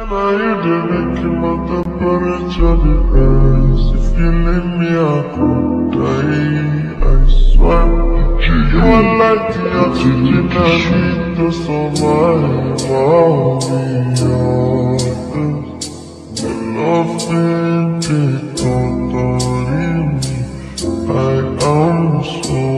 I you to make my temperature the rise If you leave me I could die I swear You are like the oxygen I need to survive I'll be honest The love it totally me I am so